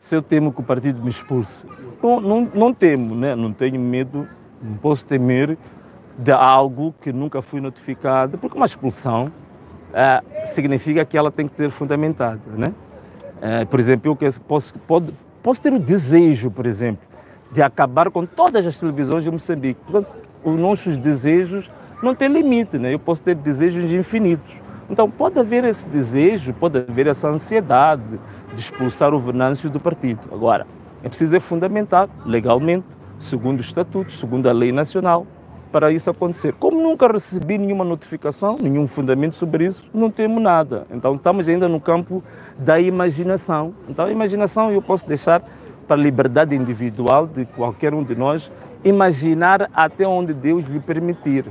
se eu temo que o partido me expulse. Não, não, não temo, né? não tenho medo, não posso temer de algo que nunca fui notificado, porque uma expulsão é, significa que ela tem que ter fundamentado. Né? É, por exemplo, eu posso, pode, posso ter o desejo, por exemplo, de acabar com todas as televisões de Moçambique. Portanto, os nossos desejos não têm limite, né? eu posso ter desejos infinitos. Então pode haver esse desejo, pode haver essa ansiedade de expulsar o Venâncio do partido. Agora, é preciso é fundamentar legalmente, segundo os estatutos, segundo a lei nacional, para isso acontecer. Como nunca recebi nenhuma notificação, nenhum fundamento sobre isso, não temos nada. Então estamos ainda no campo da imaginação. Então a imaginação eu posso deixar para a liberdade individual de qualquer um de nós imaginar até onde Deus lhe permitir.